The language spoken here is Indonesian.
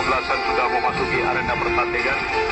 kesebelasan sudah memasuki arena pertandingan.